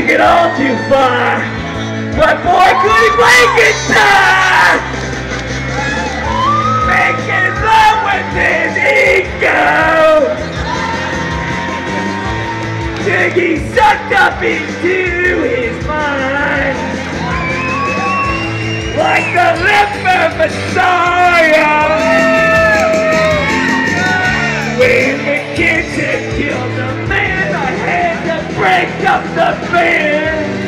took it all too far. My boy couldn't play guitar! Making love with his ego! Ziggy sucked up into his mind Like the leper Messiah When the kids had killed the break up the band